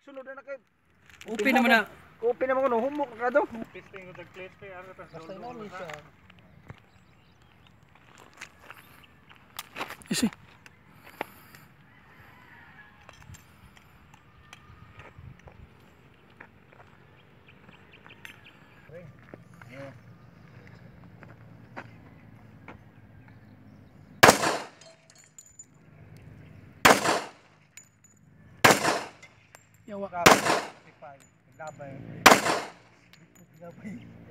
Sulod na na kay. Open naman na. Open naman ko no humok ka to. Testing ko tag-place kay ara ta Basta inani siya. Isi. Yawa. Grabe. 55. Naglabay. Naglabay.